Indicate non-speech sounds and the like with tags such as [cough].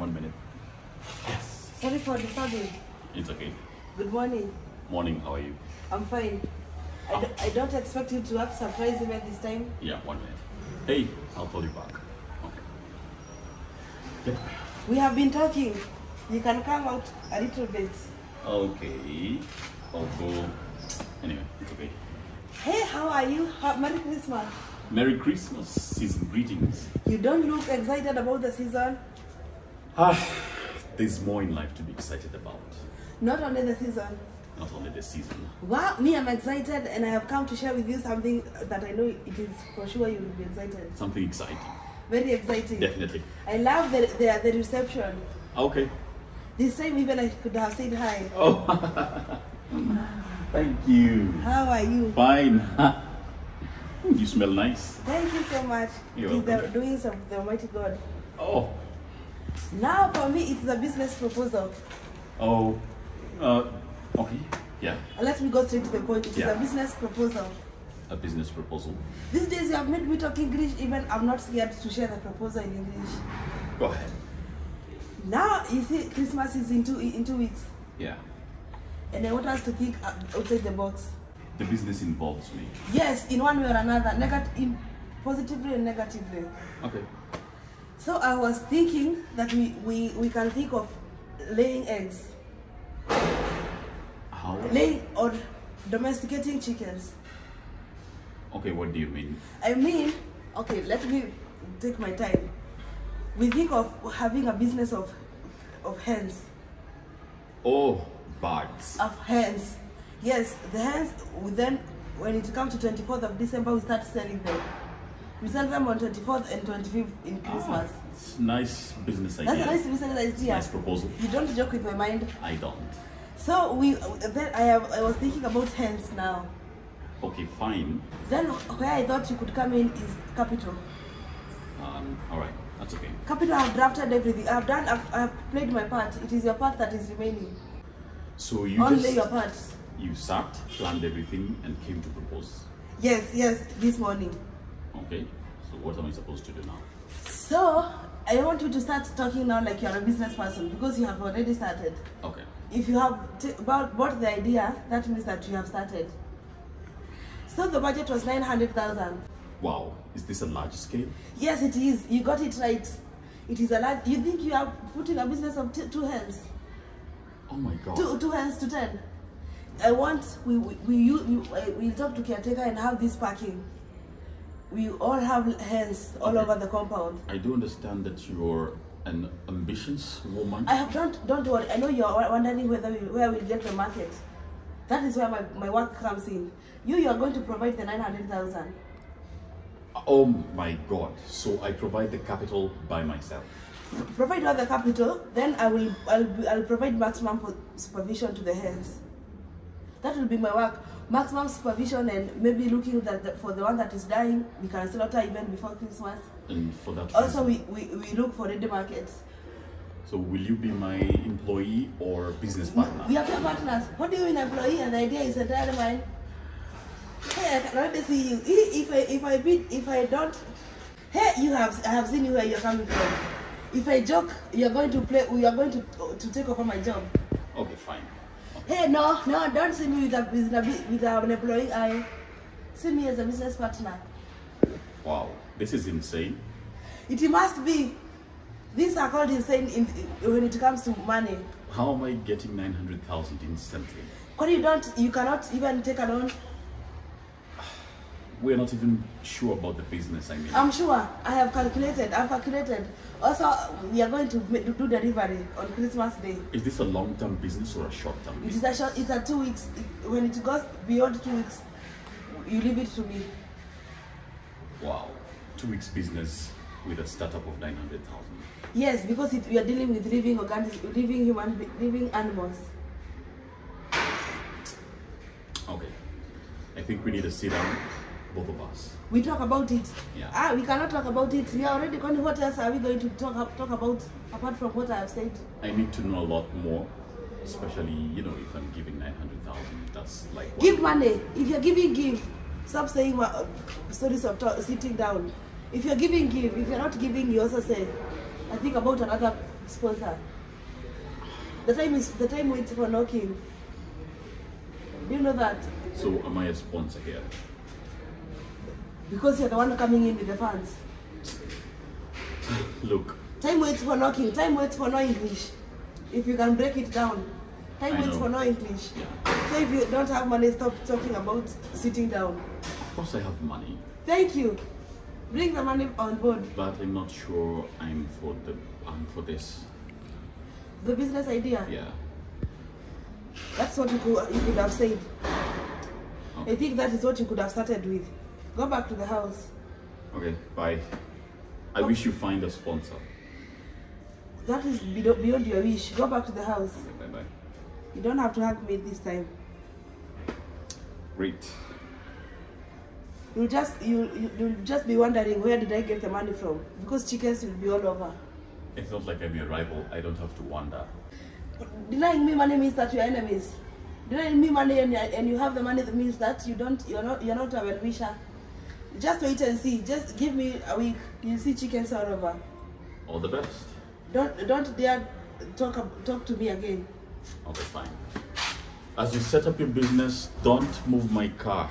one minute. Yes. Sorry for disturbing. It's okay. Good morning. Morning, how are you? I'm fine. I, d- I don't expect you to act surprised even this time. Yeah, one minute. Hey, I'll call you back. Okay. Yep. We have been talking. You can come out a little bit. Okay. I'll go. Anyway, it's okay. Hey, how are you? Ha- Merry Christmas. Merry Christmas, season greetings. You don't look excited about the season. Ah, there's more in life to be excited about. Not only the season. Not only the season. Wow, me, I'm excited and I have come to share with you something that I know it is for sure you will be excited. Something exciting. Very exciting. Definitely. I love the, the, the reception. Okay. This time even I could have said hi. Oh, thank you. How are you? Fine. [laughs] you smell nice. Thank you so much. You're is the doings of the Almighty God. Oh, Now for me it's a business proposal. oh, uh, okay. Yeah, Let me go straight to the point. It is Yeah. a business proposal. a business proposal. These days you have made me talk English, even I'm not scared to share the proposal in English. Go ahead. Now you see Christmas is in two in two weeks. Yeah, And I want us to think uh, outside the box. the business involves me. Yes, in one way or another, negative, in positively and negatively. Okay. So I was thinking that we, we, we can think of laying eggs, How? laying or domesticating chickens. Okay, what do you mean? I mean, okay, let me take my time. We think of having a business of of hens, Oh, birds. of hens. Yes, the hens. we Then, when it comes to 24th of December, we start selling them. We sell them on 24th and 25th in Christmas. Ah, it's nice business idea. That's a nice business idea. Nice proposal. You don't joke with my mind. I don't. So we then I have I was thinking about hens now. Okay, fine. Then where I thought you could come in is capital. Um, all right, that's okay. Capital, I've drafted everything. I've done. I've, I've played my part. It is your part that is remaining. So you Only just your part. you sat, planned everything, and came to propose. Yes, yes. This morning. Okay. So what am I supposed to do now? So I want you to start talking now like you're a business person because you have already started. Okay. If you have about bought the idea, that means that you have started. So the budget was nine hundred thousand. Wow. Is this a large scale? Yes, it is. You got it right. It is a lot. You think you are putting a business of t- two hands, Oh my God. two two hands to ten. I want we we we uh, we'll talk to caretaker and have this parking. We all have hands all Okay. over the compound. I do understand that you're an ambitious woman. I have don't don't worry. I know you're wondering whether we, where we'll get the market. That is where my, my work comes in. You you are going to provide the nine hundred thousand. Oh my God. So I provide the capital by myself. Provide all the capital, then I will I'll, I'll provide maximum supervision to the hands. That will be my work. Maximum supervision and maybe looking that the, for the one that is dying, we can slaughter even before Christmas. And for that Also, reason- we, we, we look for ready markets. So will you be my employee or business partner? We are partners. What do you mean employee? And the idea is entirely mine. Hey, I can already see you. If I if I bid, if I don't, hey, you have I have seen you where you're coming from. If I joke, you're going to play. You are going to to take over my job. Okay, fine. Hey, no, no, don't see me with a with, a, with an employee eye. See me as a business partner. Wow. This is insane. It must be. These are called insane in, when it comes to money. How am I getting 900,000 instantly? When you don't, you cannot even take a loan. We're not even sure about the business, I mean. I'm sure. I have calculated. I've calculated. Also, we are going to do delivery on Christmas Day. is this a long-term business or a short-term It business? a short. It's a two weeks. When it goes beyond two weeks, you leave it to me. Wow. Two weeks business with a startup of 900,000. Yes, because it, we are dealing with living organisms, living human, living animals. Okay. I think we need to sit down, both of us. We talk about it. Yeah. Ah, we cannot talk about it. We are already going. What else are we going to talk talk about apart from what I have said? I need to know a lot more, especially, you know, if I'm giving 900,000, that's like... one- Give money. If you're giving, give. Stop saying uh, stories of talk, sitting down. If you're giving, give. If you're not giving, you also say. I think about another sponsor. The time is the time waits for knocking. Do you know that? So am I a sponsor here? Because you're the one coming in with the funds. [laughs] Look, Time waits for knocking. Time waits for no English. If you can break it down. Time I waits know. for no English. yeah, So if you don't have money, stop talking about sitting down. of course I have money, Thank you. Bring the money on board. but I'm not sure I'm for the I'm for this. The business idea. Yeah. That's what you could, you could have said. I think that is what you could have started with. Go back to the house. Okay. Bye. I wish you find a sponsor. That is beyond your wish. Go back to the house. Okay. Bye. Bye. You don't have to hug me this time. Great. You'll just you you- you'll just be wondering where did I get the money from? Because chickens will be all over. It's not like I'm your rival. I don't have to wonder. Denying me money means that you're enemies. Denying me money and, you- and you have the money that means that you don't you're not you're not a well wisher. Just wait and see. Just give me a week. You'll see chickens all over. All the best. Don't don't dare talk talk to me again. Okay, fine. As you set up your business, don't move my car.